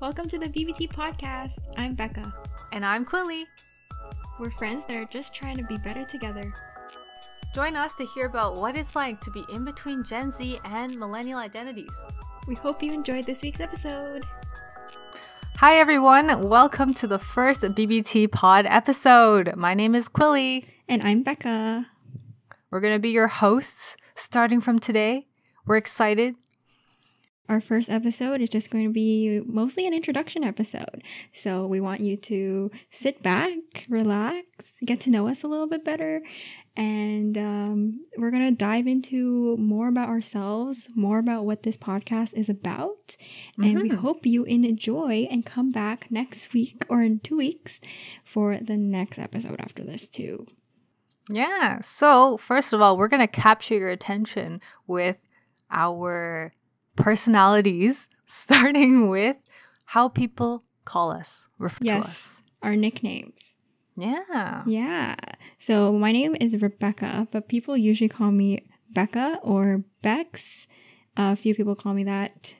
Welcome to the BBT podcast. I'm Becca. And I'm Quilly. We're friends that are just trying to be better together. Join us to hear about what it's like to be in between Gen Z and millennial identities. We hope you enjoyed this week's episode. Hi, everyone. Welcome to the first BBT pod episode. My name is Quilly. And I'm Becca. We're going to be your hosts starting from today. We're excited. Our first episode is just going to be mostly an introduction episode. So we want you to sit back, relax, get to know us a little bit better. And um, we're going to dive into more about ourselves, more about what this podcast is about. And we Mhm. hope you enjoy and come back next week or in two weeks for the next episode after this, too. Yeah. So, first of all, we're going to capture your attention with our personalities, starting with how people call us, refer to Yes, us. our nicknames. Yeah. Yeah. So my name is Rebecca, but people usually call me Becca or Bex. a few people call me that.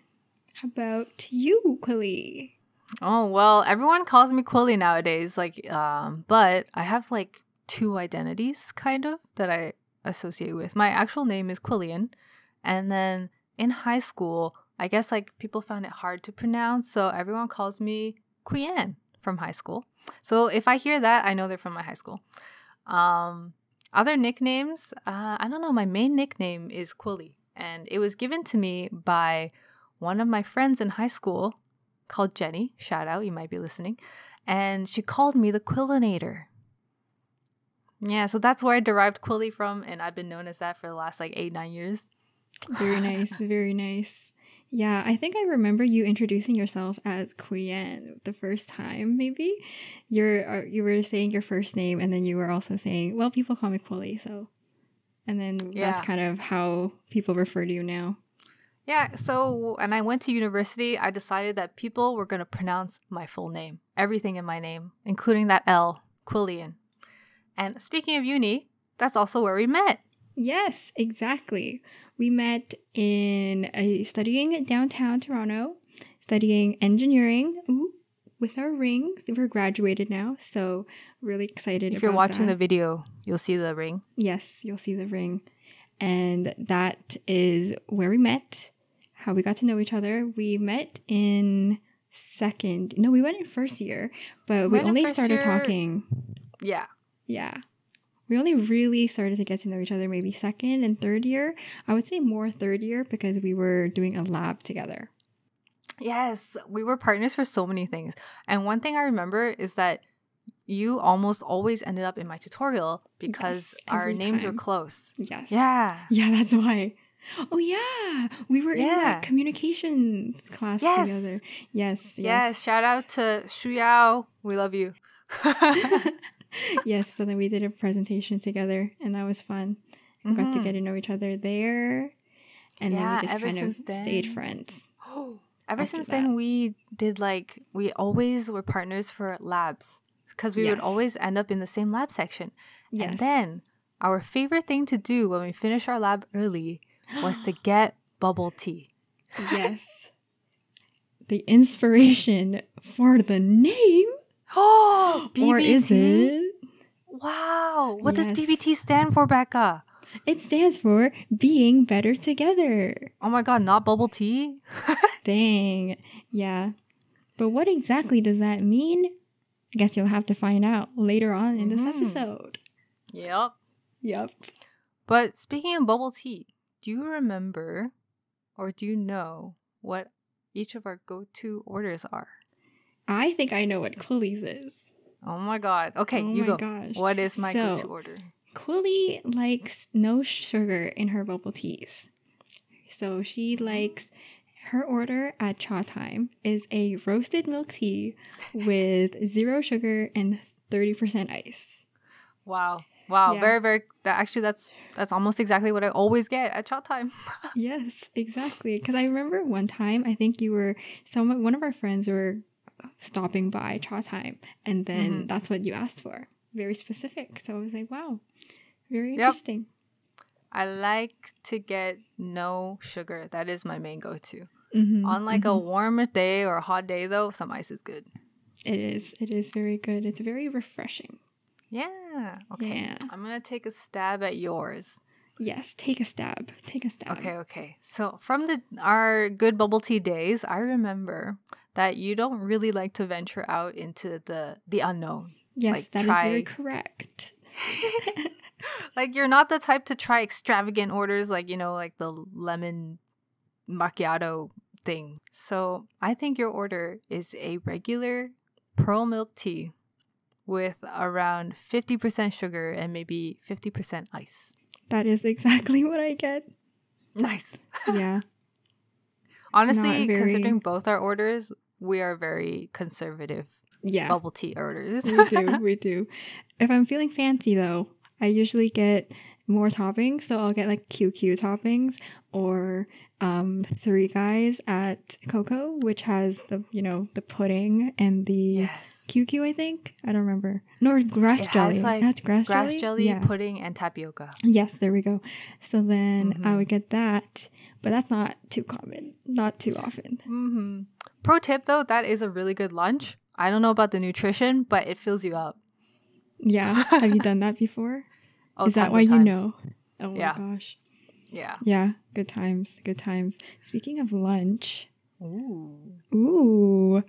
How about you, Quilly? Oh, well, everyone calls me Quilly nowadays. Like, um, but I have like two identities kind of that I associate with. My actual name is Quillian. And then in high school, I guess like people found it hard to pronounce. So everyone calls me Quian from high school. So if I hear that, I know they're from my high school. Um, other nicknames, uh, I don't know. My main nickname is Quilly. And it was given to me by one of my friends in high school called Jenny. Shout out, you might be listening. And she called me the Quillinator. Yeah, so that's where I derived Quilly from, and I've been known as that for the last like eight, nine years. Very nice, very nice. Yeah, I think I remember you introducing yourself as Quyen the first time. Maybe you're uh, you were saying your first name, and then you were also saying, "Well, people call me Quilly," so, and then Yeah. that's kind of how people refer to you now. Yeah, so and I went to university, I decided that people were going to pronounce my full name, everything in my name, including that L, Quillian. And speaking of uni, that's also where we met. Yes, exactly. We met in uh, studying downtown Toronto, studying engineering ooh, with our rings. We're graduated now, so really excited. If you're watching the video, you'll see the ring. yes, you'll see the ring, and that is where we met. How we got to know each other. We met in second. No, we went in first year, but we in only started year. talking. Yeah. Yeah. We only really started to get to know each other maybe second and third year. I would say more third year because we were doing a lab together. Yes, we were partners for so many things. And one thing I remember is that you almost always ended up in my tutorial because Yes, our names time. were close. Yes. Yeah. Yeah, that's why. Oh yeah, we were in Yeah. that communications class Yes. together. Yes, Yes. yes, Shout out to Shu Yao. We love you. yes. So then we did a presentation together, and that was fun. We got to Mhm. get to know each other there, and then we just kind of since stayed then- friends. Ever since that. then, we did like, we always were partners for labs because we would always end up in the same lab section. Yes. And then our favorite thing to do when we finish our lab early was to get bubble tea. yes. The inspiration for the name, Oh, or is it? Wow. What does Yes. BBT stand for, Becca? It stands for being better together. Oh my god, not bubble tea? Dang. Yeah. But what exactly does that mean? I guess you'll have to find out later on in this Mhm. episode. Yep. Yep. But speaking of bubble tea, do you remember or do you know what each of our go to orders are? I think I know what Quilly's is. Oh my god. Okay, oh you go. gosh. What is my go to order? Quilly likes no sugar in her bubble teas. So she likes her order at Chatime is a roasted milk tea with zero sugar and 30% ice. Wow. Wow, Yeah. very, very that actually that's that's almost exactly what I always get at chat time. yes, exactly. Because I remember one time, I think you were someone, one of our friends were stopping by Chatime, and then Mhm. that's what you asked for. Very specific. So I was like, wow, very Yep. interesting. I like to get no sugar. That is my main go to. Mhm, On like a mhm. warmer day or a hot day, though, some ice is good. It is. It is very good. It's very refreshing. Yeah. Okay. Yeah. I'm gonna take a stab at yours. Yes. Take a stab. Take a stab. Okay, okay. So from the our good bubble tea days, I remember that you don't really like to venture out into the the unknown. Yes, like, that is very correct. like you're not the type to try extravagant orders like, you know, like the lemon macchiato thing. So, I think your order is a regular pearl milk tea with around 50% sugar and maybe 50% ice. That is exactly what I get. Nice. Yeah. Honestly, very- considering both our orders, we are very conservative Yeah. bubble tea orders. we do. We do. If I'm feeling fancy though, I usually get more toppings. So I'll get like QQ toppings or um three guys at Coco, which has the you know, the pudding and the yes. QQ, I think. I don't remember. No, grass It has, jelly. like, That's grass, Grass jelly. jelly, Yeah. pudding, and tapioca. Yes, there we go. So then I Mhm. would get that, but that's not too common. Not too often. hmm Pro tip though, that is a really good lunch. I don't know about the nutrition, but it fills you up. Yeah. Have you done that before? Oh, Is that why you know? Oh my Yeah. gosh. Yeah. Yeah, good times, good times. Speaking of lunch, Ooh. ooh,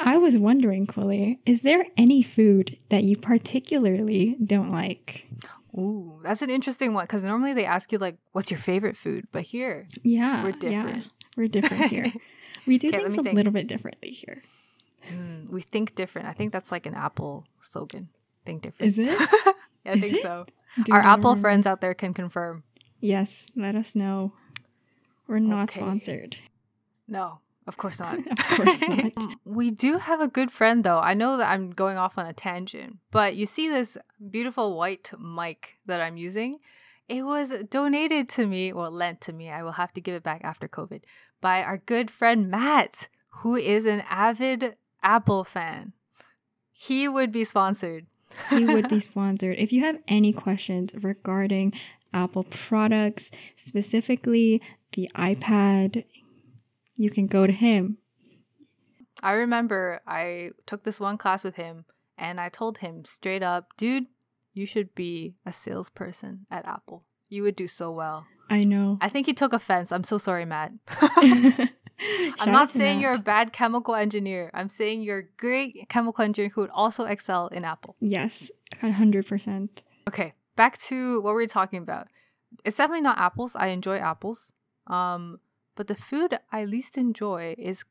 I was wondering, Quilly, is there any food that you particularly don't like? Ooh, that's an interesting one because normally they ask you like, "What's your favorite food?" But here, Yeah, We're Yeah, different. we're different here. We do things a think. little bit differently here. mm, we think different. I think that's like an Apple slogan. Think different. Is it? Yeah, I Is think it? so. Do Our Apple remember? friends out there can confirm. Yes, let us know. We're not Okay. sponsored. No, of course not. Of course not. we do have a good friend though. I know that I'm going off on a tangent, but you see this beautiful white mic that I'm using? It was donated to me, or lent to me. I will have to give it back after COVID by our good friend Matt, who is an avid Apple fan. He would be sponsored. he would be sponsored. If you have any questions regarding Apple products, specifically the iPad, you can go to him. I remember I took this one class with him and I told him straight up, dude, you should be a salesperson at Apple. You would do so well. I know. I think he took offense. I'm so sorry, Matt. I'm not saying you're a bad chemical engineer. I'm saying you're a great chemical engineer who would also excel in Apple. Yes, 100%. Okay, back to what we were talking about. It's definitely not apples. I enjoy apples. Um, but the food I least enjoy is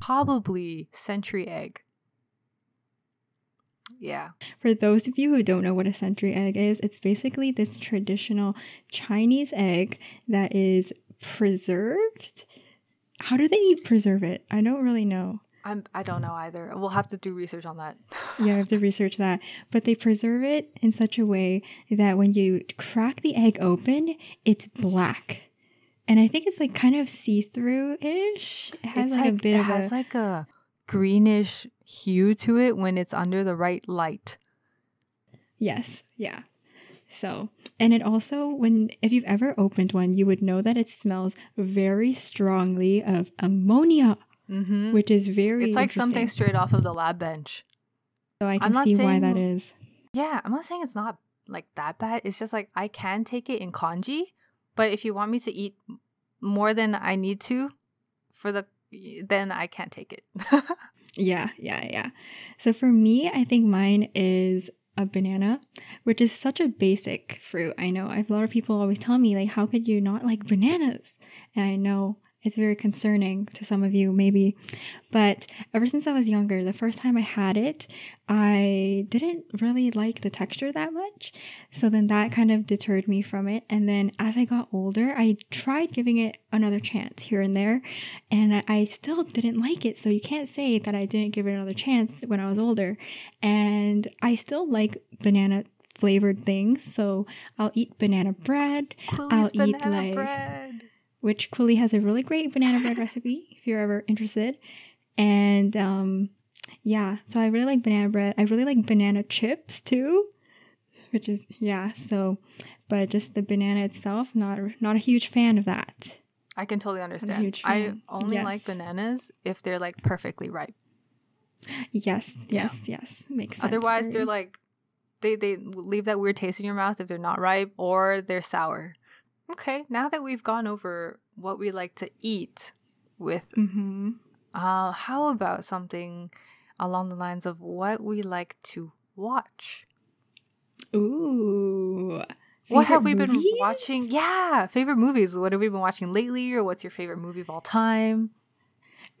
probably century egg. Yeah. For those of you who don't know what a century egg is, it's basically this traditional Chinese egg that is preserved. How do they preserve it? I don't really know. I'm I don't know either. We'll have to do research on that. Yeah, I have to research that. But they preserve it in such a way that when you crack the egg open, it's black. And I think it's like kind of see through ish. It has it's like, a bit it of has a. like a greenish hue to it when it's under the right light. yes, yeah. So, and it also, when, if you've ever opened one, you would know that it smells very strongly of ammonia, Mm-hmm. which is very. It's like something straight off of the lab bench. So I can not see why that is. Yeah, I'm not saying it's not like that bad. It's just like I can take it in congee, but if you want me to eat more than I need to for the then I can't take it. Yeah, yeah, yeah. So for me, I think mine is a banana, which is such a basic fruit. I know a lot of people always tell me, like, how could you not like bananas? And I know it's very concerning to some of you, maybe. But ever since I was younger, the first time I had it, I didn't really like the texture that much. So then that kind of deterred me from it. And then as I got older, I tried giving it another chance here and there and I- still didn't like it. So you can't say that I didn't give it another chance when I was older. And I still like banana flavored things. So I'll eat banana bread, I'll Quilly's eat, like- bread. Which Quilly has a really great banana bread recipe if you're ever interested. And um, yeah, so I really like banana bread. I really like banana chips too, which is yeah. So, but just the banana itself, not not a huge fan of that. I can totally understand. I only like bananas if they're like perfectly ripe. Yes, Yeah. yes, yes. Makes sense. Otherwise, they're like they they leave that weird taste in your mouth if they're not ripe or they're sour. Okay, now that we've gone over what we like to eat with, Mhm. uh, how about something along the lines of what we like to watch? Ooh. what have we been movies? watching? Yeah, favorite movies. What have we been watching lately, or what's your favorite movie of all time?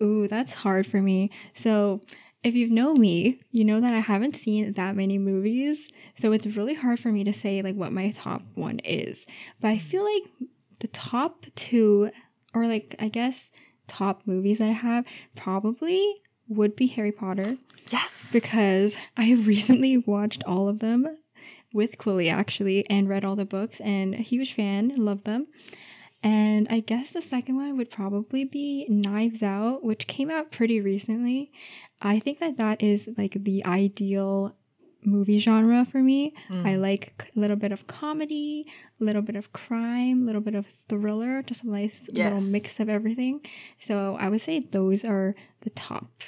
Ooh, that's hard for me. So, if you know me, you know that I haven't seen that many movies. So, it's really hard for me to say like what my top one is. But I feel like the top two, or like I guess top movies that I have, probably would be Harry Potter Yes, because I recently watched all of them with Quilly actually and read all the books and a huge fan, love them. And I guess the second one would probably be Knives Out, which came out pretty recently. I think that that is like the ideal movie genre for me. Mm. I like a little bit of comedy, a little bit of crime, a little bit of thriller, just a nice little mix of everything. So I would say those are the top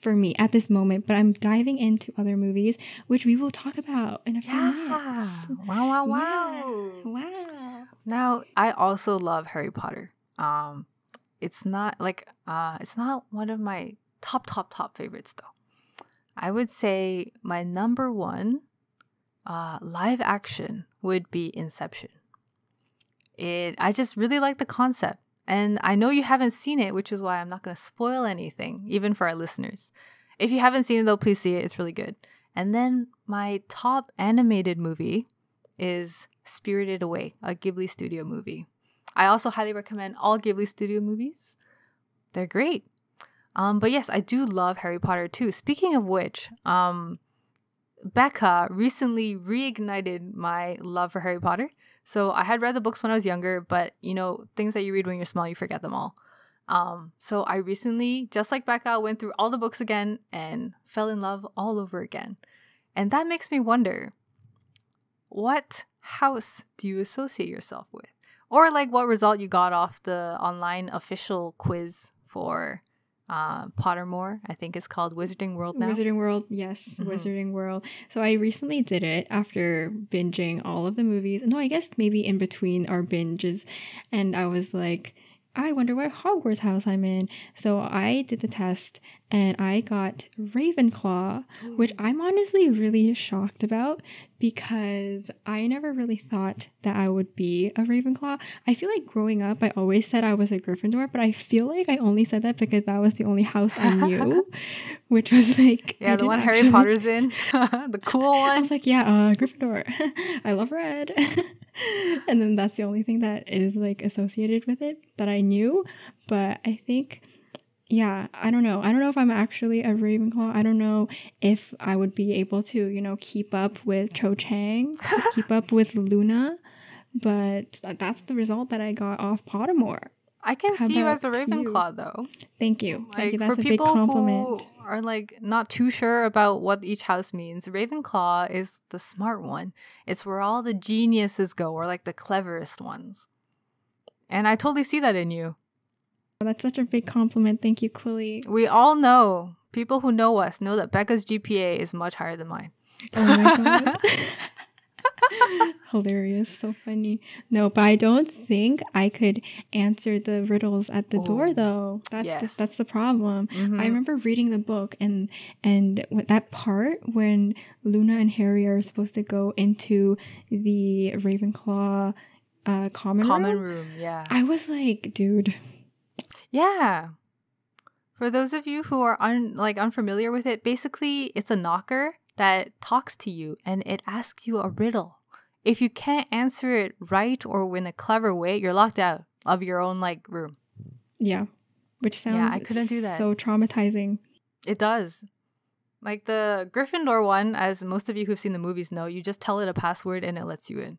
for me at this moment. But I'm diving into other movies, which we will talk about in a few yeah. minutes. Wow! Wow! Yeah. Wow! Wow. Now, I also love Harry Potter. Um, it's not like uh, it's not one of my top, top, top favorites though. I would say my number one uh, live action would be Inception. It, I just really like the concept, and I know you haven't seen it, which is why I'm not going to spoil anything, even for our listeners. If you haven't seen it though, please see it. It's really good. And then my top animated movie is Spirited Away, a Ghibli studio movie. I also highly recommend all Ghibli studio movies. They're great. Um, but yes, I do love Harry Potter too. Speaking of which, um, Becca recently reignited my love for Harry Potter. So I had read the books when I was younger, but you know, things that you read when you're small, you forget them all. Um, so I recently, just like Becca, went through all the books again and fell in love all over again. And that makes me wonder what house do you associate yourself with? Or like what result you got off the online official quiz for uh, Pottermore. I think it's called Wizarding World now. Wizarding World, yes, Mhm. Wizarding World. So I recently did it after binging all of the movies. No, I guess maybe in between our binges. And I was like, I wonder what Hogwarts house I'm in. So I did the test and I got Ravenclaw, which I'm honestly really shocked about because I never really thought that I would be a Ravenclaw. I feel like growing up, I always said I was a Gryffindor, but I feel like I only said that because that was the only house I knew, which was like yeah, I the one didn't Harry Potter's in, the cool one. I was like, yeah, uh, Gryffindor. I love red. and then that's the only thing that is like associated with it that I knew. But I think, yeah, I don't know. I don't know if I'm actually a Ravenclaw. I don't know if I would be able to, you know, keep up with Cho Chang, keep up with Luna. But that's the result that I got off Pottermore. I can How see you as a about you? Ravenclaw though. Thank you. Thank you. That's for a big people compliment. who are like not too sure about what each house means, Ravenclaw is the smart one. It's where all the geniuses go, or like the cleverest ones. And I totally see that in you. That's such a big compliment. Thank you, Quilly. We all know, people who know us know that Becca's GPA is much higher than mine. Oh my god. Hilarious, so funny. No, but I don't think I could answer the riddles at the door Oh, though. That's yes. the, that's the problem. Mhm. I remember reading the book and and that part when Luna and Harry are supposed to go into the Ravenclaw uh, common, Common room. room, yeah. I was like, dude, Yeah. For those of you who are un- like unfamiliar with it, basically it's a knocker that talks to you and it asks you a riddle. If you can't answer it right or in a clever way, you're locked out of your own like room. yeah, which sounds Yeah, I couldn't do that. so traumatizing. It does. Like the Gryffindor one, as most of you who've seen the movies know, you just tell it a password and it lets you in.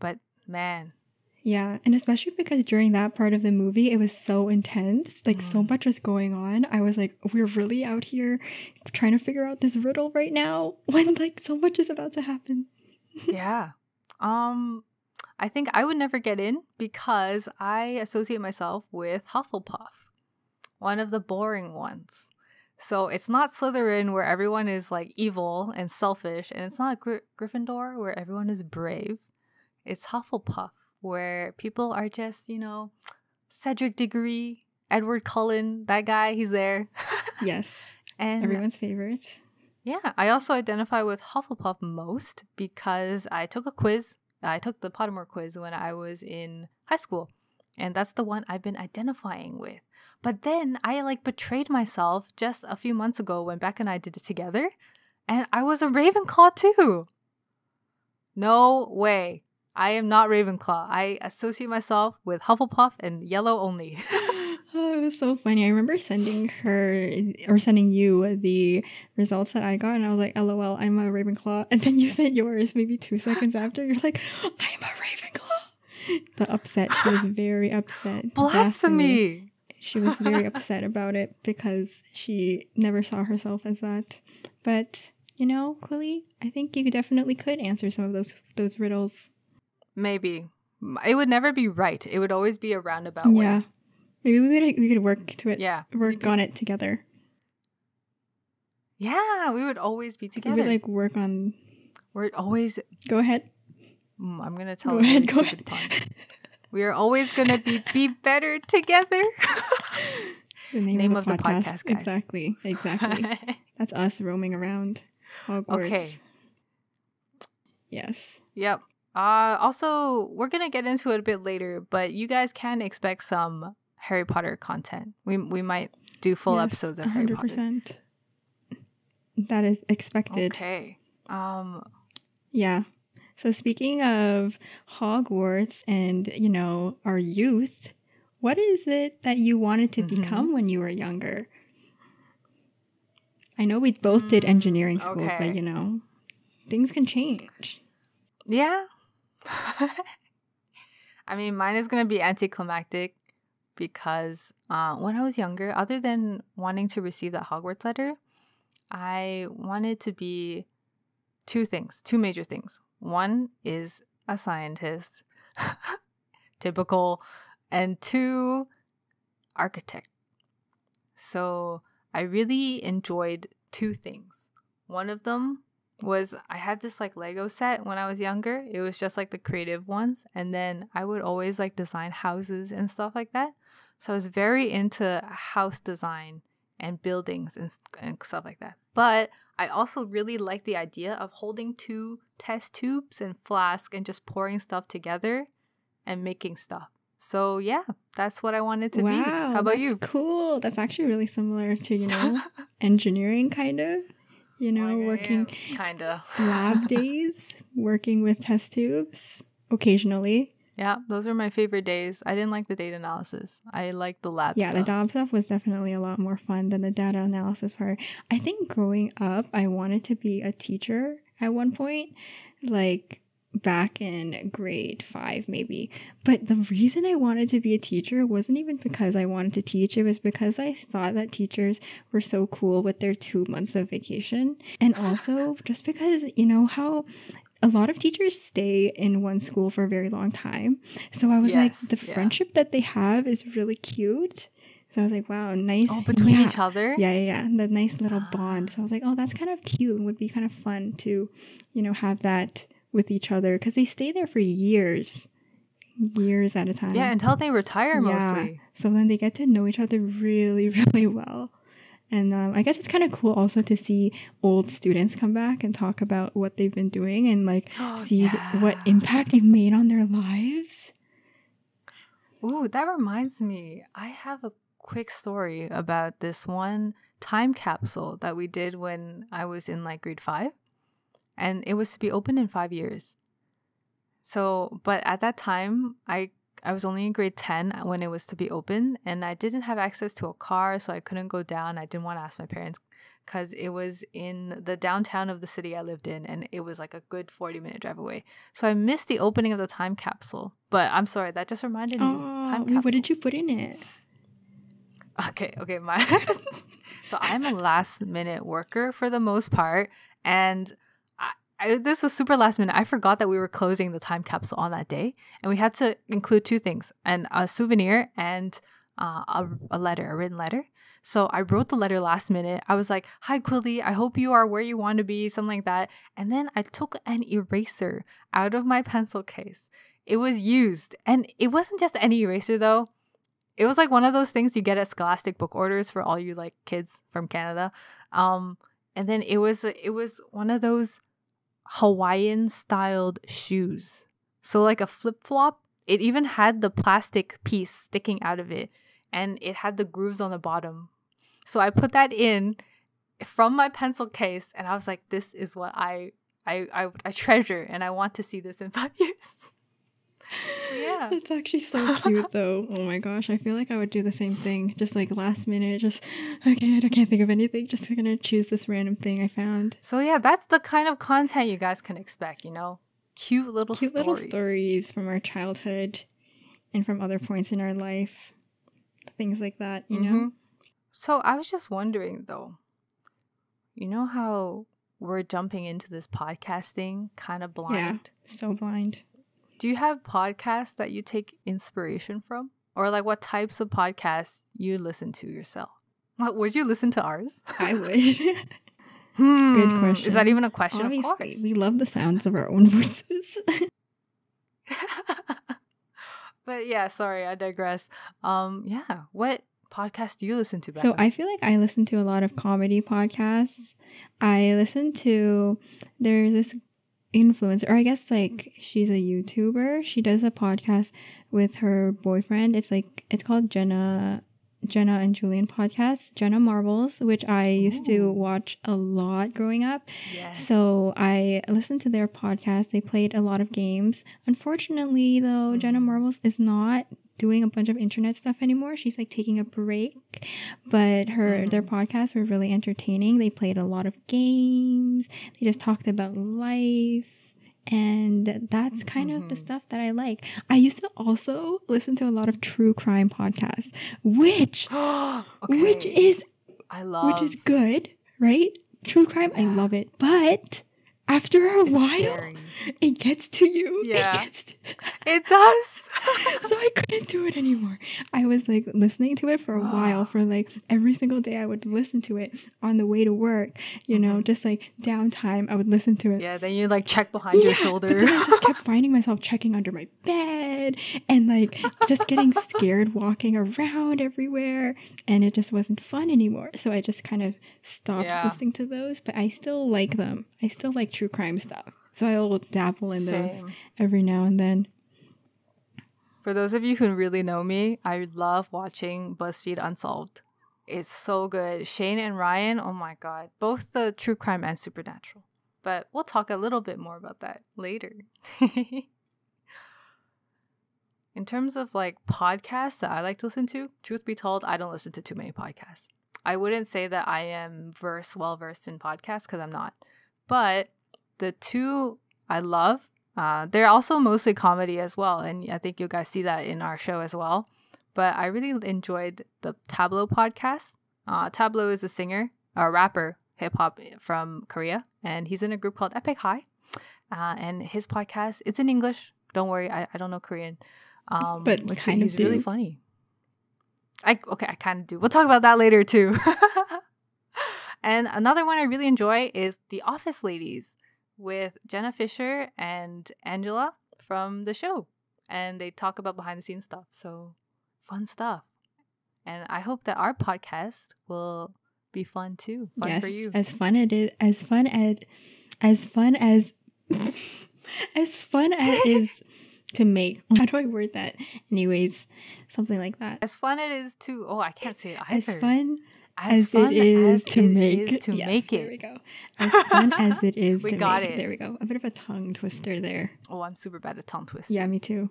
But man, Yeah, and especially because during that part of the movie, it was so intense. Like, so Mm. much was going on. I was like, we're really out here trying to figure out this riddle right now when, like, so much is about to happen. yeah. Um I think I would never get in because I associate myself with Hufflepuff, one of the boring ones. So it's not Slytherin where everyone is like evil and selfish, and it's not Gry- Gryffindor where everyone is brave. It's Hufflepuff where people are just, you know, Cedric Diggory, Edward Cullen, that guy, he's there. Yes, and everyone's favorite. yeah, I also identify with Hufflepuff most because I took a quiz. I took the Pottermore quiz when I was in high school, and that's the one I've been identifying with. But then I like betrayed myself just a few months ago when Beck and I did it together, and I was a Ravenclaw too. No way. I am not Ravenclaw. I associate myself with Hufflepuff and yellow only. Oh, it was so funny. I remember sending her or sending you the results that I got, and I was like, "LOL, I'm a Ravenclaw." And then you sent yours maybe two seconds after. You're like, "I'm a Ravenclaw." The upset. She was very upset. Blasphemy. She was very upset about it because she never saw herself as that. But you know, Quilly, I think you definitely could answer some of those those riddles. Maybe. It would never be right. It would always be a roundabout way. Yeah, maybe we could we could work to it. Yeah. work on it together. Yeah, we would always be together. We would like work on. We're always. Go ahead. I'm gonna tell Go ahead. Go ahead. We are always gonna be be better together. The name, Name of the of the podcast. podcast, guys. Exactly. Exactly. That's us roaming around Hogwarts. Okay. Yes. yep. Uh, also, we're gonna get into it a bit later, but you guys can expect some Harry Potter content. We we might do full Yes, episodes of Harry Potter. 100%. That is expected. Okay. Um. Yeah. So speaking of Hogwarts and, you know, our youth, what is it that you wanted to Mhm. become when you were younger? I know we both did Mm, engineering school, okay. but you know, things can change. Yeah. I mean, mine is going to be anticlimactic because uh, when I was younger, other than wanting to receive that Hogwarts letter, I wanted to be two things, two major things. One is a scientist, typical, and two, architect. So I really enjoyed two things. One of them was I had this like Lego set when I was younger. It was just like the creative ones. And then I would always like design houses and stuff like that. So I was very into house design and buildings and, and stuff like that. But I also really like the idea of holding two test tubes and flask and just pouring stuff together and making stuff. So yeah, that's what I wanted to wow. be. How about that's you? cool. That's actually really similar to, you know, engineering kind of. You know, working kinda. lab days, working with test tubes occasionally. Yeah, those were my favorite days. I didn't like the data analysis. I liked the lab Yeah, the lab stuff was definitely a lot more fun than the data analysis part. I think growing up, I wanted to be a teacher at one point, like back in grade five, maybe. But the reason I wanted to be a teacher wasn't even because I wanted to teach, it was because I thought that teachers were so cool with their two months of vacation. And also just because, you know, how. A lot of teachers stay in one school for a very long time. So I was like, the yeah. friendship that they have is really cute. So I was like, wow, nice. Oh, between yeah. each other? Yeah, yeah, yeah. The nice little ah. bond. So I was like, oh, that's kind of cute and would be kind of fun to, you know, have that with each other because they stay there for years, years at a time. Yeah, until they retire Yeah. mostly. So then they get to know each other really, really well. And um, I guess it's kind of cool also to see old students come back and talk about what they've been doing and like see what impact they've made on their lives. Ooh, that reminds me. I have a quick story about this one time capsule that we did when I was in like grade five. And it was to be open in five years. So, but at that time, I I was only in grade 10 when it was to be open, and I didn't have access to a car, so I couldn't go down. I didn't want to ask my parents because it was in the downtown of the city I lived in, and it was like a good 40 minute drive away. So I missed the opening of the time capsule. But I'm sorry, that just reminded me. Oh, time wait, what did you put in it? Okay, okay, my so I'm a last minute worker for the most part, and I, this was super last minute. I forgot that we were closing the time capsule on that day, and we had to include two things: and a souvenir and uh, a, a letter, a written letter. So I wrote the letter last minute. I was like, "Hi, Quilly. I hope you are where you want to be," something like that. And then I took an eraser out of my pencil case. It was used, and it wasn't just any eraser though. It was like one of those things you get at Scholastic book orders for all you like kids from Canada. Um, and then it was it was one of those Hawaiian styled shoes. So like a flip flop. It even had the plastic piece sticking out of it, and it had the grooves on the bottom. So I put that in from my pencil case, and I was like, "This is what I I I, I treasure, and I want to see this in five years." Yeah. It's actually so cute though. Oh my gosh. I feel like I would do the same thing. Just like last minute, just okay, I can't think of anything. Just gonna choose this random thing I found. So yeah, that's the kind of content you guys can expect, you know? Cute little cute stories. little stories from our childhood and from other points in our life. Things like that, you know? Mhm. So I was just wondering though, you know how we're jumping into this podcasting kind of blind? So blind. Do you have podcasts that you take inspiration from? Or like what types of podcasts you listen to yourself? What would you listen to ours? I would. Hmm, Is question. Is that even a question? Of Obviously, course. we love the sounds of our own voices. but yeah, sorry, I digress. Um, yeah, what podcast do you listen to? so I feel like I listen to a lot of comedy podcasts. I listen to there's this influencer, or I guess like she's a YouTuber. She does a podcast with her boyfriend. It's like it's called Jenna Jenna and Julian podcast, Jenna Marbles, which I used to watch a lot growing up. yes. So I listened to their podcast. They played a lot of games. Unfortunately, though, Jenna Mhm. Marbles is not doing a bunch of internet stuff anymore. She's like taking a break. But her their podcasts were really entertaining. They played a lot of games. They just talked about life. And that's kind of the Mhm. stuff that I like. I used to also listen to a lot of true crime podcasts, which which is I love which is good, right? True crime, I love it. But after a it's while, scary. it gets to you. Yeah. It gets to- It does. so I couldn't do it anymore. I was like listening to it for a while, for like every single day I would listen to it on the way to work, you know, Mhm. just like downtime, I would listen to it. yeah, then you like check behind your Yeah, shoulder. But then I just kept finding myself checking under my bed and like just getting scared walking around everywhere. And it just wasn't fun anymore. So I just kind of stopped Yeah. listening to those, but I still like them. I still like true crime stuff. So I'll dabble in those Same. every now and then. For those of you who really know me, I love watching BuzzFeed Unsolved. It's so good. Shane and Ryan, oh my god, both the true crime and supernatural. But we'll talk a little bit more about that later. In terms of like podcasts that I like to listen to, truth be told, I don't listen to too many podcasts. I wouldn't say that I am verse well versed in podcasts because I'm not. But the two I love, uh, they're also mostly comedy as well, and I think you guys see that in our show as well. But I really enjoyed the Tablo podcast. Uh, Tablo is a singer, a rapper, hip hop from Korea, and he's in a group called Epic High. Uh, and his podcast, it's in English. Don't worry, I, I don't know Korean. Um, But which kind he's really funny. I okay, I kind of do. We'll talk about that later too. and another one I really enjoy is The Office Ladies with Jenna Fischer and Angela from the show. And they talk about behind the scenes stuff. So fun stuff. And I hope that our podcast will be fun too. Fun yes, for you. as fun it is, as fun as, as fun as, as fun as it is to make. How do I word that? Anyways, something like that. As fun it is to oh I can't say it either. As fun As as, it is as to it make is to yes, make There it. we go. As fun as it is We to got make it. There we go. A bit of a tongue twister there. Oh, I'm super bad at tongue twist. Yeah, me too.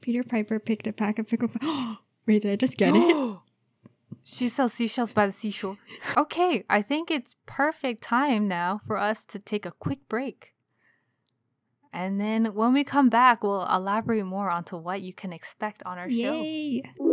Peter Piper picked a pack of pickle. Wait, did I just get it? She sells seashells by the seashore. Okay, I think it's perfect time now for us to take a quick break. And then when we come back, we'll elaborate more onto what you can expect on our show. Yay! Okay,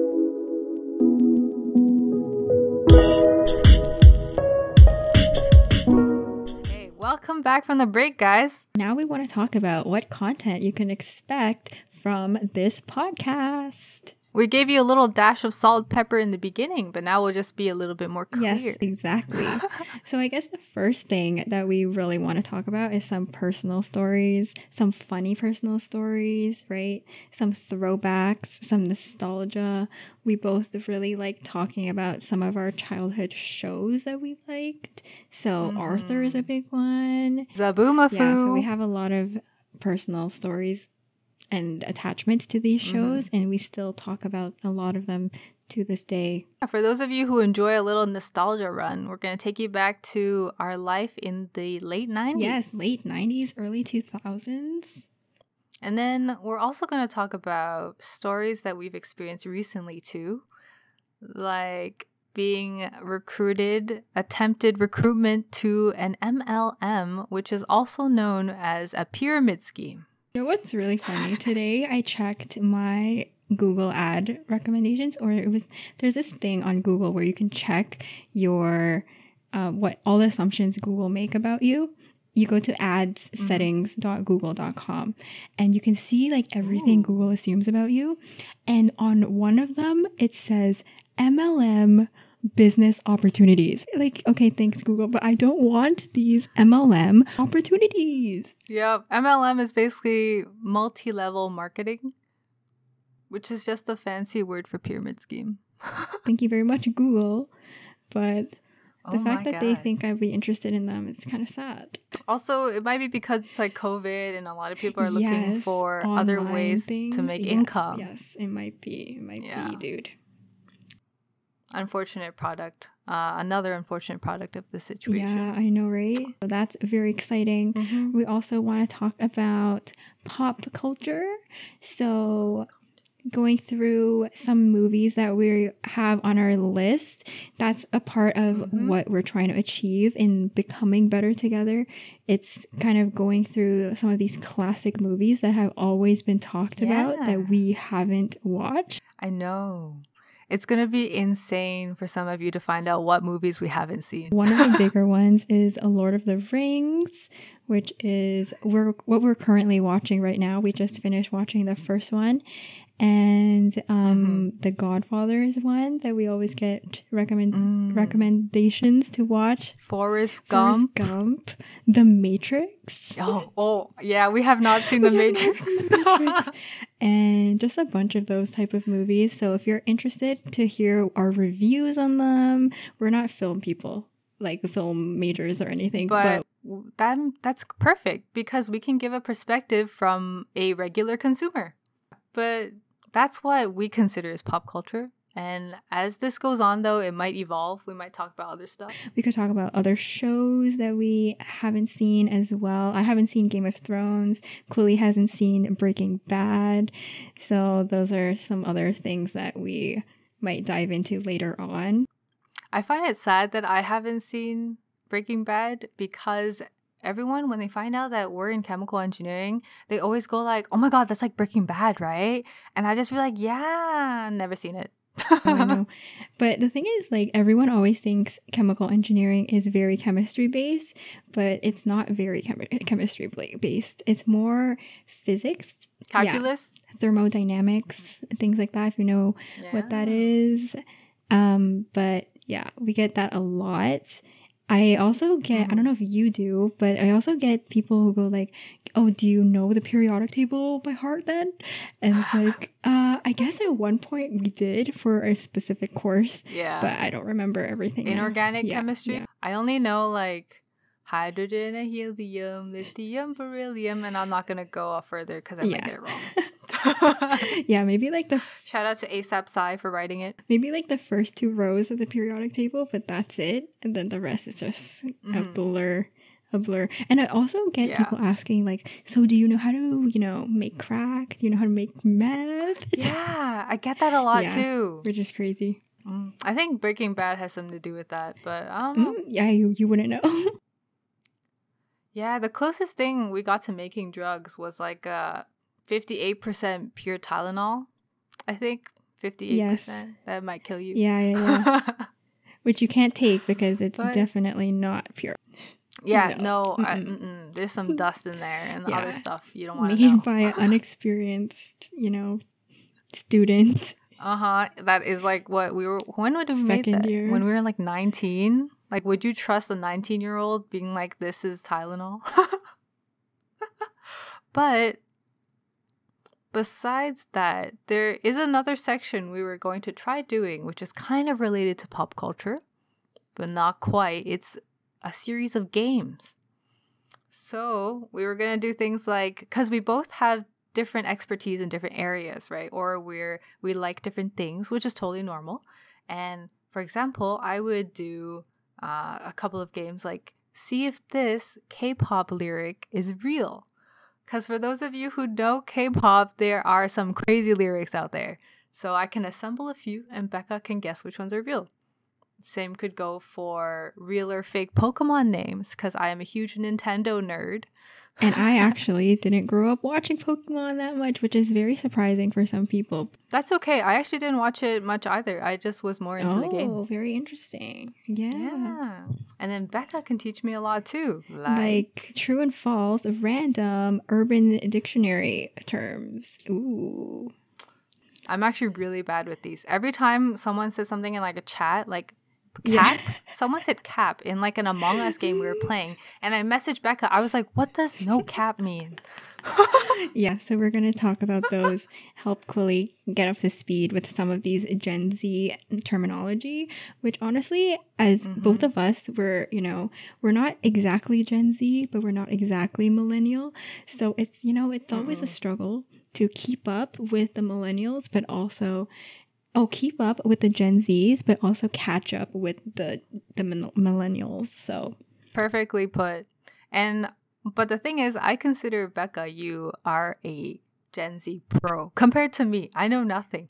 welcome back from the break, guys. Now we want to talk about what content you can expect from this podcast. We gave you a little dash of salt pepper in the beginning, but now we'll just be a little bit more clear. Yes, exactly. so I guess the first thing that we really want to talk about is some personal stories, some funny personal stories, right? Some throwbacks, some nostalgia. We both really like talking about some of our childhood shows that we liked. So mm-hmm. Arthur is a big one. Zoboomafoo. Yeah, so we have a lot of personal stories and attachment to these mm-hmm. shows mm-hmm. and we still talk about a lot of them to this day. For those of you who enjoy a little nostalgia run, we're going to take you back to our life in the late 90s. Yes, late 90s, early 2000s. And then we're also going to talk about stories that we've experienced recently too, like being recruited, attempted recruitment to an MLM, which is also known as a pyramid scheme. You know what's really funny? Today I checked my Google ad recommendations, or it was there's this thing on Google where you can check your uh, what all the assumptions Google make about you. You go to ads mm-hmm. settings.google.com and you can see like everything Ooh. Google assumes about you. And on one of them, it says MLM business opportunities. Like, okay, thanks, Google, but I don't want these MLM opportunities. Yep. MLM is basically multi level marketing, which is just a fancy word for pyramid scheme. Thank you very much, Google. But the oh fact that God. they think I'd be interested in them is kind of sad. Also, it might be because it's like COVID and a lot of people are looking yes, for other ways things. to make yes, income. Yes, it might be. It might yeah. be, dude unfortunate product uh, another unfortunate product of the situation. Yeah i know right? So that's very exciting. Mm-hmm. we also want to talk about pop culture. So going through some movies that we have on our list that's a part of mm-hmm. what we're trying to achieve in becoming better together. It's kind of going through some of these classic movies that have always been talked yeah. about that we haven't watched. I know it's going to be insane for some of you to find out what movies we haven't seen. One of the bigger ones is A Lord of the Rings, which is we're, what we're currently watching right now. We just finished watching the first one and um, mm-hmm. the Godfather is one that we always get recommend mm. recommendations to watch. Forrest Gump, Forrest Gump, The Matrix. Oh, oh, yeah, we have not seen The Matrix. the Matrix. and just a bunch of those type of movies. So if you're interested to hear our reviews on them, we're not film people like film majors or anything, but, but that that's perfect because we can give a perspective from a regular consumer. But that's what we consider as pop culture. And as this goes on, though, it might evolve. We might talk about other stuff. We could talk about other shows that we haven't seen as well. I haven't seen Game of Thrones. Quilly hasn't seen Breaking Bad. So, those are some other things that we might dive into later on. I find it sad that I haven't seen Breaking Bad because everyone when they find out that we're in chemical engineering, they always go like, "Oh my god, that's like Breaking Bad, right?" And I just be like, "Yeah, never seen it." oh, I know. But the thing is, like, everyone always thinks chemical engineering is very chemistry based, but it's not very chem- chemistry based. It's more physics, calculus, yeah. thermodynamics, things like that, if you know yeah. what that is. Um, but yeah, we get that a lot. I also get, I don't mm-hmm. know if you do, but I also get people who go like, "Oh, do you know the periodic table by heart then?" And it's like, uh, I guess at one point we did for a specific course. Yeah. But I don't remember everything. Inorganic yeah, chemistry? Yeah. I only know like hydrogen and helium, lithium, beryllium, and I'm not gonna go further because I yeah. might get it wrong. yeah, maybe like the f- shout out to AsapSCI for writing it. Maybe like the first two rows of the periodic table, but that's it, and then the rest is just mm-hmm. a blur, a blur. And I also get yeah. people asking like, "So do you know how to, you know, make crack? Do you know how to make meth?" Yeah, I get that a lot yeah, too. Which is crazy. Mm. I think Breaking Bad has something to do with that, but I don't know. Mm, yeah, you, you wouldn't know. Yeah, the closest thing we got to making drugs was like uh 58% pure Tylenol. I think 58%. Yes. That might kill you. Yeah, yeah, yeah. Which you can't take because it's but, definitely not pure. Yeah, no, No. I, Mm-mm. mm-mm. there's some dust in there and the other stuff you don't want to Made know. by an unexperienced, you know, student. Uh huh. That is like what we were. When would we made that? year. When we were like 19. Like, would you trust a 19 year old being like, "This is Tylenol"? but besides that, there is another section we were going to try doing, which is kind of related to pop culture, but not quite. It's a series of games. So we were gonna do things like because we both have different expertise in different areas, right? Or we're we like different things, which is totally normal. And for example, I would do uh, a couple of games like see if this K-pop lyric is real. Because for those of you who know K-pop, there are some crazy lyrics out there. So I can assemble a few, and Becca can guess which ones are real. Same could go for real or fake Pokemon names, because I am a huge Nintendo nerd. And I actually didn't grow up watching Pokemon that much, which is very surprising for some people. That's okay. I actually didn't watch it much either. I just was more into oh, the games. Oh, very interesting. Yeah. Yeah. And then Becca can teach me a lot too. Like, Like true and false random urban dictionary terms. Ooh. I'm actually really bad with these. Every time someone says something in like a chat, like Yeah. cap, someone said cap in like an Among Us game we were playing, and I messaged Becca. I was like, "What does no cap mean?" Yeah, so we're going to talk about those, help Quilly get up to speed with some of these Gen Z terminology, which honestly, as Mhm. both of us, we're, you know, we're not exactly Gen Z, but we're not exactly millennial. So it's, you know, it's always a Mm-mm. struggle to keep up with the millennials, but also, oh, keep up with the Gen Zs, but also catch up with the, the millennials. So Perfectly put. And but the thing is, I consider Becca, you are a Gen Z pro compared to me. I know nothing.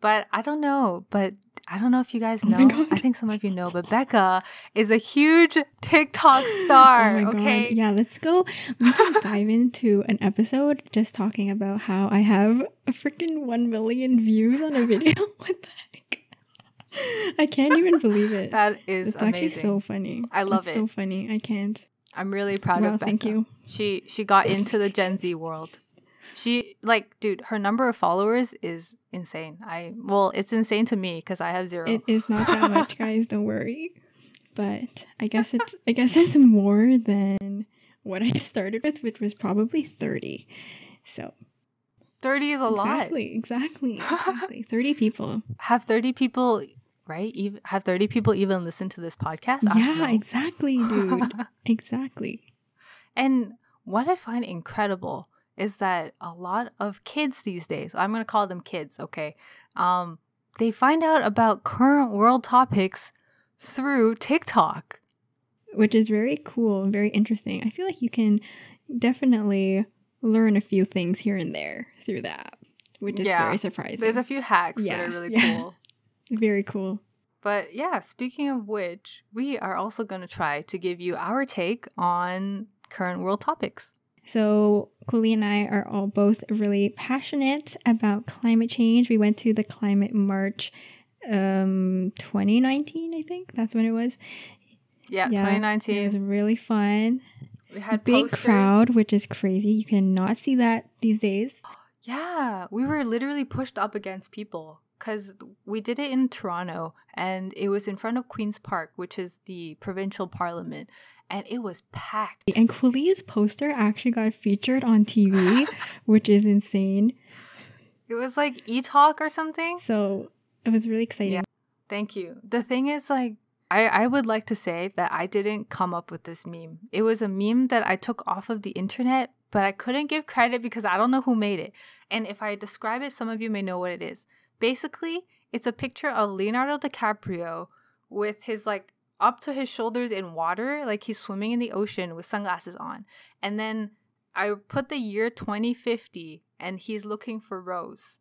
But I don't know. But I don't know if you guys Oh know. God. I think some of you know. But Becca is a huge TikTok oh star. Oh okay. god. Yeah, let's go. We can dive into an episode just talking about how I have a freaking 1 million views on a video. what the heck? I can't even believe it. That is it's actually so funny. I love it's it. so funny. I can't. I'm really proud Wow, of Becca. thank you. She she got into the Gen Z world. She like, dude, her number of followers is insane. I well, it's insane to me because I have zero. It is not that much, guys, don't worry. But I guess it's I guess it's more than what I started with, which was probably 30. So Thirty is a lot. exactly, exactly, exactly. 30 people. Have thirty people right? Even have thirty people even listen to this podcast? Yeah, exactly, dude. exactly. And what I find incredible is that a lot of kids these days, I'm going to call them kids, okay? Um, they find out about current world topics through TikTok. Which is very cool and very interesting. I feel like you can definitely learn a few things here and there through that, which is Yeah. very surprising. There's a few hacks that are really yeah. cool. very cool. But yeah, speaking of which, we are also going to try to give you our take on current world topics. So, Quilly and I are all both really passionate about climate change. We went to the climate march um 2019, I think. That's when it was. Yeah, Yeah, It 2019. was really fun. we had Big posters. crowd, which is crazy. You cannot see that these days. Yeah, we were literally pushed up against people because we did it in Toronto and it was in front of Queen's Park, which is the provincial parliament, and it was packed. And Quilly's poster actually got featured on TV, which is insane. It was like e talk or something. So it was really exciting. Yeah. Thank you. The thing is, like, I, I would like to say that I didn't come up with this meme. It was a meme that I took off of the internet, but I couldn't give credit because I don't know who made it. And if I describe it, some of you may know what it is. Basically, it's a picture of Leonardo DiCaprio with his like up to his shoulders in water, like he's swimming in the ocean with sunglasses on. And then I put the year 2050 and he's looking for Rose.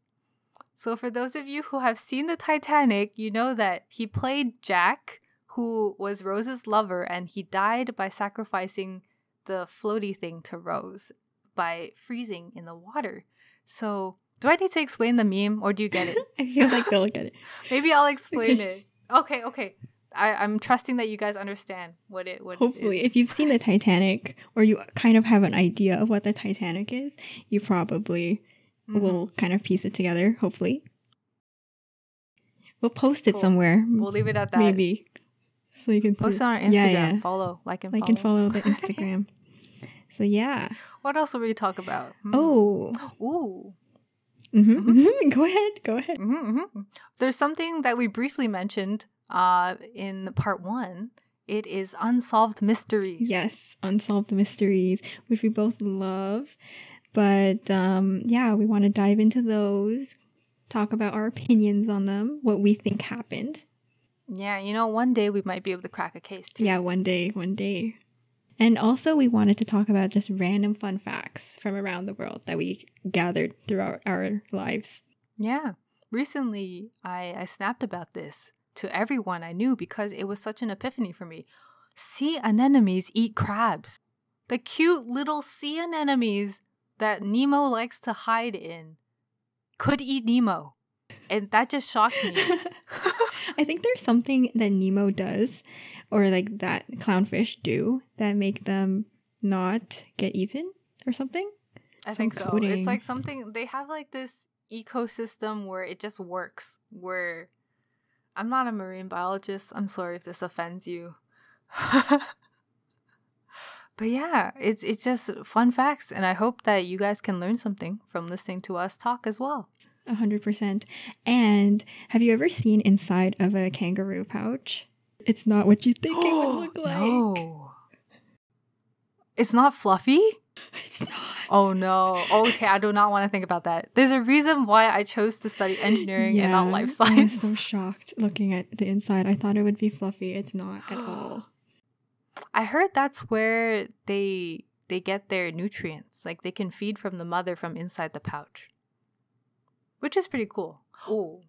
So, for those of you who have seen the Titanic, you know that he played Jack, who was Rose's lover, and he died by sacrificing the floaty thing to Rose by freezing in the water. So, do I need to explain the meme or do you get it? I feel like they'll get it. Maybe I'll explain it. Okay, okay. I, I'm trusting that you guys understand what it what. Hopefully, it if you've seen the Titanic or you kind of have an idea of what the Titanic is, you probably Mhm. will kind of piece it together. Hopefully, we'll post it Cool. somewhere. We'll leave it at that. maybe so you can Post see. on our Instagram. Yeah, yeah. Follow, like, and like follow. and follow the Instagram. so yeah. What else will we talk about? Hmm. Oh, ooh. mhm, Mhm. mhm. go ahead. Go ahead. hmm There's something that we briefly mentioned uh, in part one. It is unsolved mysteries. Yes, unsolved mysteries, which we both love. But um, yeah, we want to dive into those, talk about our opinions on them, what we think happened. Yeah, you know, one day we might be able to crack a case too. Yeah, one day, one day. And also, we wanted to talk about just random fun facts from around the world that we gathered throughout our lives. Yeah. Recently, I, I snapped about this to everyone I knew because it was such an epiphany for me. Sea anemones eat crabs. The cute little sea anemones that Nemo likes to hide in could eat Nemo. And that just shocked me. I think there's something that Nemo does, or like that clownfish do, that make them not get eaten or something. I Some think so. coating. It's like something they have like this ecosystem where it just works. Where I'm not a marine biologist. I'm sorry if this offends you. but yeah, it's it's just fun facts and I hope that you guys can learn something from listening to us talk as well. A hundred percent. And have you ever seen inside of a kangaroo pouch? It's not what you think it would look like. No. It's not fluffy? It's not. Oh no. Okay, I do not want to think about that. There's a reason why I chose to study engineering and not Yeah, life I'm so shocked looking at the inside. I thought it would be fluffy. It's not at all. I heard that's where they they get their nutrients. Like they can feed from the mother from inside the pouch. Which is pretty cool. Oh.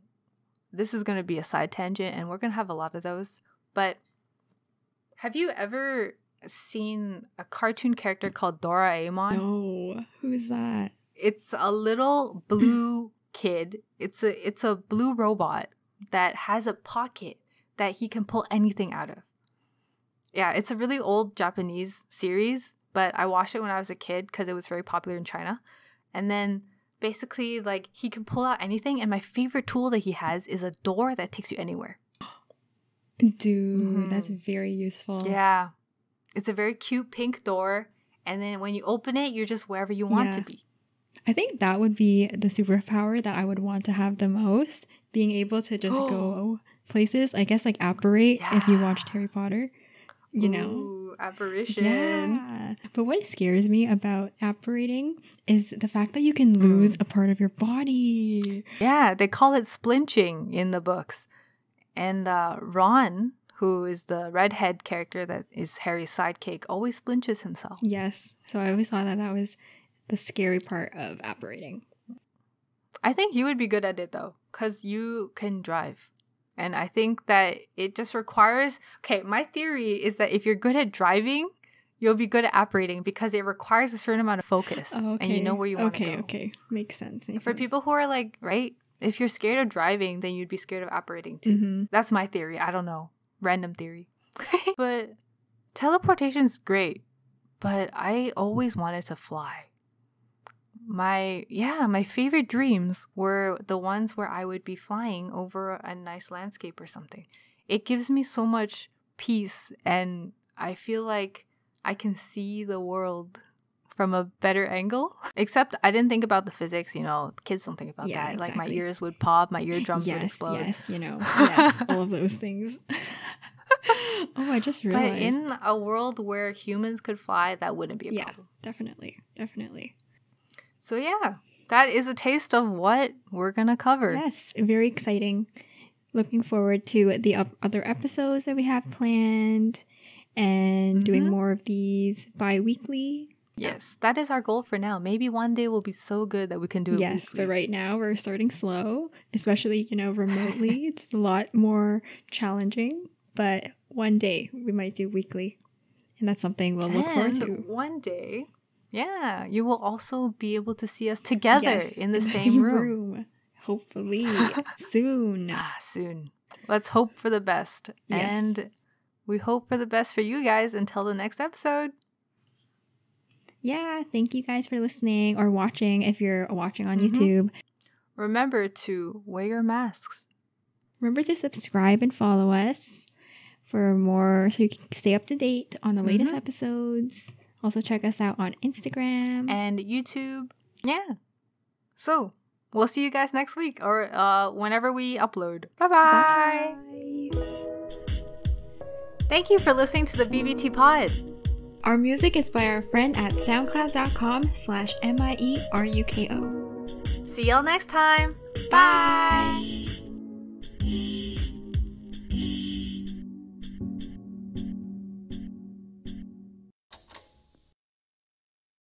This is going to be a side tangent and we're going to have a lot of those. But have you ever seen a cartoon character called Doraemon? No. Who is that? It's a little blue kid. It's a it's a blue robot that has a pocket that he can pull anything out of. Yeah, it's a really old Japanese series, but I watched it when I was a kid because it was very popular in China. And then basically like he can pull out anything and my favorite tool that he has is a door that takes you anywhere. Dude, that's Mhm. very useful. Yeah. It's a very cute pink door and then when you open it, you're just wherever you want to be. I think that would be the superpower that I would want to have the most. Being able to just go places. I guess like apparate if you Yeah. watched Harry Potter. You know? Apparition. Yeah. But what scares me about apparating is the fact that you can lose a part of your body. Yeah, they call it splinching in the books. And uh, Ron, who is the redhead character that is Harry's sidekick, always splinches himself. Yes. So I always thought that that was the scary part of apparating. I think you would be good at it though, because you can drive. And I think that it just requires. Okay, my theory is that if you're good at driving, you'll be good at apparating because it requires a certain amount of focus. Oh, okay. And you know where you want to Okay, go. okay. Okay. Makes sense. Makes For sense. people who are like, right? If you're scared of driving, then you'd be scared of apparating too. Mhm. That's my theory. I don't know. Random theory. but teleportation's great, but I always wanted to fly. My yeah, my favorite dreams were the ones where I would be flying over a nice landscape or something. It gives me so much peace and I feel like I can see the world from a better angle. Except I didn't think about the physics, you know, kids don't think about Yeah, that. Like my ears would pop, my eardrums would explode. yes, you know, yes, all of those things. oh, I just realized. But in a world where humans could fly, that wouldn't be a Yeah. problem. Yeah, definitely, definitely. So yeah, that is a taste of what we're gonna cover. Yes, very exciting. Looking forward to the up- other episodes that we have planned and doing Mhm. more of these bi weekly. Yes, that is our goal for now. Maybe one day we'll be so good that we can do it. Yes, but right now we're starting slow, especially, you know, remotely. it's a lot more challenging, but one day we might do weekly. And that's something we'll look forward to. One day, yeah, you will also be able to see us together Yes, in the same, room. Hopefully soon. Ah, soon. let's hope for the best. Yes. And we hope for the best for you guys until the next episode. Yeah, thank you guys for listening or watching if you're watching on Mhm. YouTube. Remember to wear your masks. Remember to subscribe and follow us for more so you can stay up to date on the latest Mhm. episodes. Also check us out on Instagram. and YouTube. Yeah. So we'll see you guys next week or uh, whenever we upload. Bye-bye. Thank you for listening to the BBT Pod. Our music is by our friend at soundcloud.com slash M-I-E-R-U-K-O. See y'all next time. Bye.